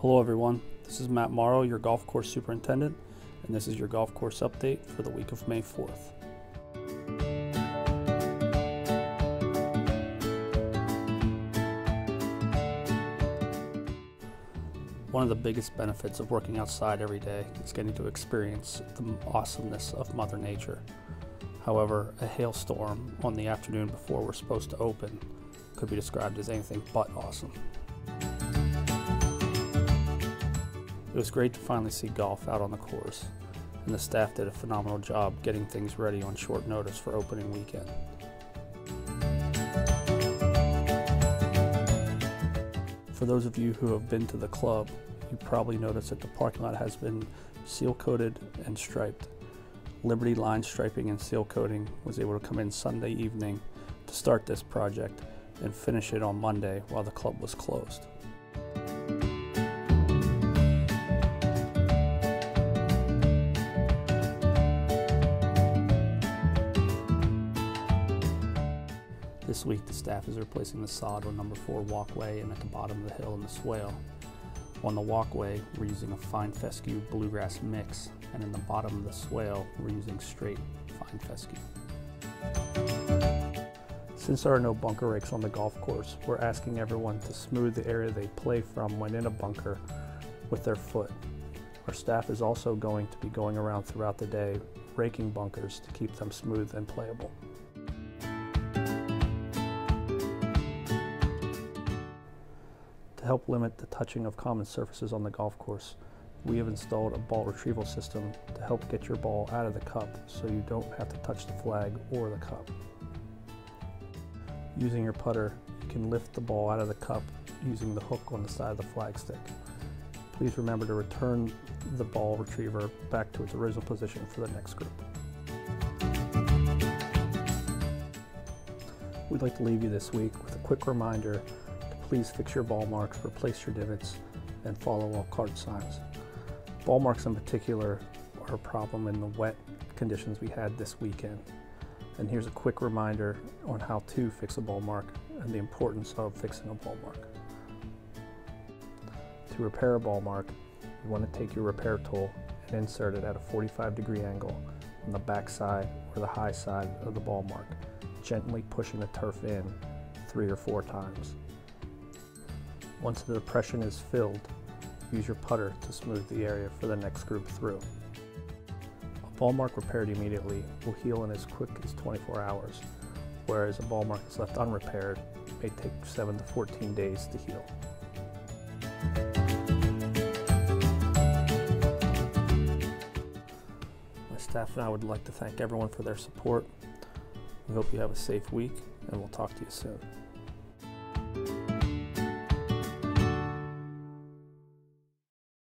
Hello, everyone. This is Matt Morrow, your golf course superintendent, and this is your golf course update for the week of May 4th. One of the biggest benefits of working outside every day is getting to experience the awesomeness of Mother Nature. However, a hailstorm on the afternoon before we're supposed to open could be described as anything but awesome. It was great to finally see golf out on the course, and the staff did a phenomenal job getting things ready on short notice for opening weekend. For those of you who have been to the club, you probably noticed that the parking lot has been seal coated and striped. Liberty line striping and seal coating was able to come in Sunday evening to start this project and finish it on Monday while the club was closed. This week, the staff is replacing the sod on number four walkway and at the bottom of the hill in the swale. On the walkway, we're using a fine fescue bluegrass mix, and in the bottom of the swale, we're using straight fine fescue. Since there are no bunker rakes on the golf course, we're asking everyone to smooth the area they play from when in a bunker with their foot. Our staff is also going to be going around throughout the day raking bunkers to keep them smooth and playable. To help limit the touching of common surfaces on the golf course, we have installed a ball retrieval system to help get your ball out of the cup so you don't have to touch the flag or the cup. Using your putter, you can lift the ball out of the cup using the hook on the side of the flagstick. Please remember to return the ball retriever back to its original position for the next group. We'd like to leave you this week with a quick reminder Please fix your ball marks, replace your divots, and follow all cart signs. Ball marks in particular are a problem in the wet conditions we had this weekend. And here's a quick reminder on how to fix a ball mark and the importance of fixing a ball mark. To repair a ball mark, you want to take your repair tool and insert it at a 45 degree angle on the back side or the high side of the ball mark, gently pushing the turf in three or four times. Once the depression is filled, use your putter to smooth the area for the next group through. A ball mark repaired immediately will heal in as quick as 24 hours, whereas a ball mark that's left unrepaired may take 7 to 14 days to heal. My staff and I would like to thank everyone for their support. We hope you have a safe week, and we'll talk to you soon.